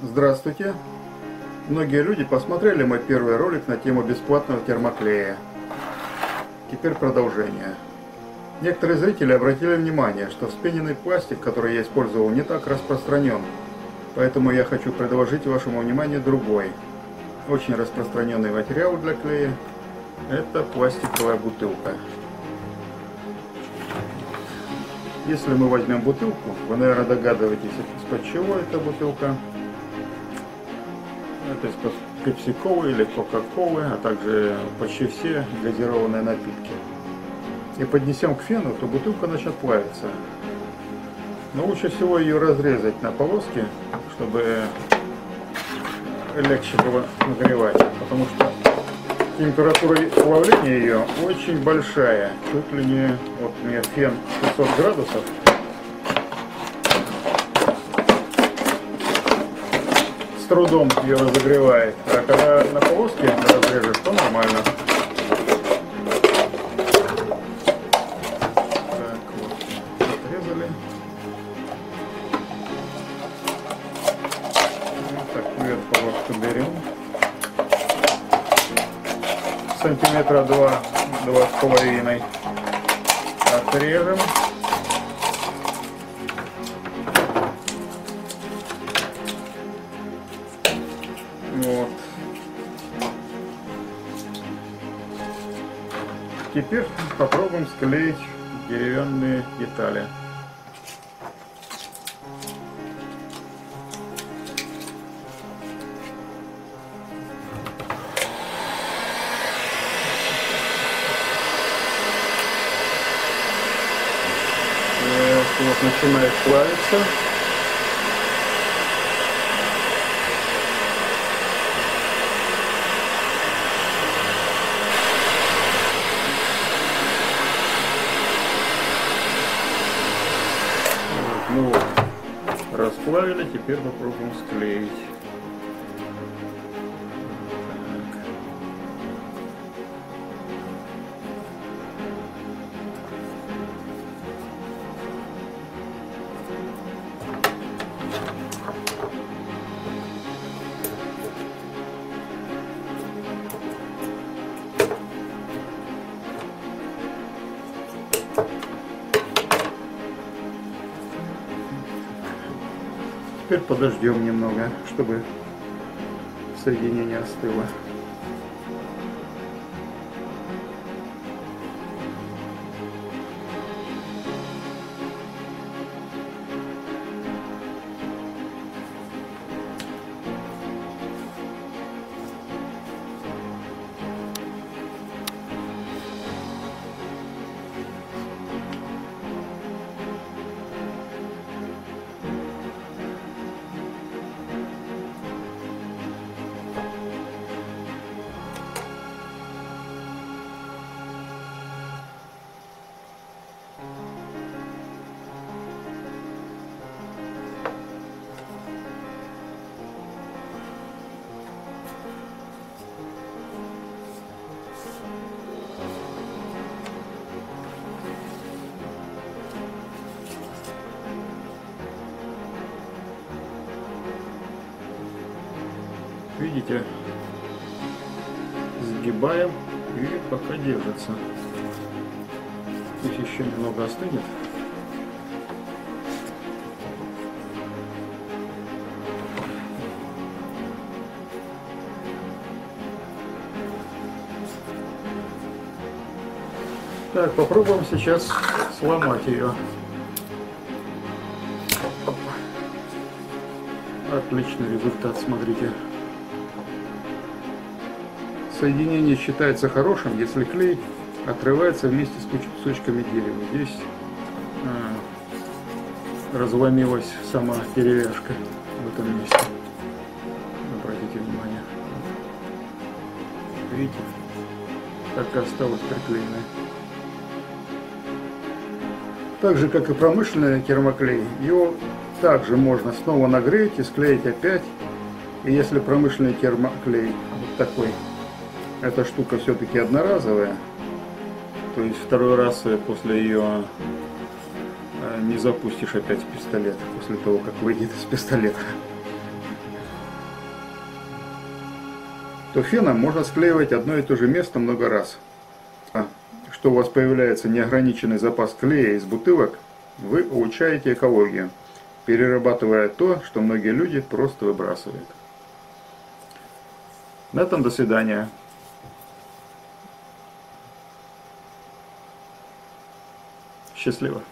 Здравствуйте! Многие люди посмотрели мой первый ролик на тему бесплатного термоклея. Теперь продолжение. Некоторые зрители обратили внимание, что вспененный пластик, который я использовал, не так распространен. Поэтому я хочу предложить вашему вниманию другой. Очень распространенный материал для клея. Это пластиковая бутылка. Если мы возьмем бутылку, вы, наверное, догадываетесь, из-под чего эта бутылка. Это из-под пепси-колы или кока-колы, а также почти все газированные напитки. И поднесем к фену, то бутылка начнет плавиться. Но лучше всего ее разрезать на полоски, чтобы легче было нагревать, потому что температура плавления ее очень большая, чуть ли не, вот у меня фен 600 градусов, трудом ее разогревает, а когда на полоске разрежешь, то нормально. Так, вот, отрезали. Вот так, вверх полоску берем сантиметра два, два с половиной. Отрежем. Вот. Теперь попробуем склеить деревянные детали. вот начинает плавиться. Вот, ну вот, расплавили, теперь попробуем склеить. Теперь подождем немного, чтобы соединение остыло. Видите, сгибаем и пока держится. Пусть еще немного остынет. Так, попробуем сейчас сломать ее. Отличный результат, смотрите. Соединение считается хорошим, если клей отрывается вместе с кусочками дерева. Здесь а, разломилась сама деревяшка в этом месте. Обратите внимание. Видите, так и осталось приклеенное. Так же, как и промышленный термоклей, его также можно снова нагреть и склеить опять. И если промышленный термоклей вот такой, эта штука все-таки одноразовая, то есть второй раз после ее не запустишь опять пистолет, после того, как выйдет из пистолета. то феном можно склеивать одно и то же место много раз. А что у вас появляется неограниченный запас клея из бутылок, вы улучшаете экологию, перерабатывая то, что многие люди просто выбрасывают. На этом до свидания. Счастливо!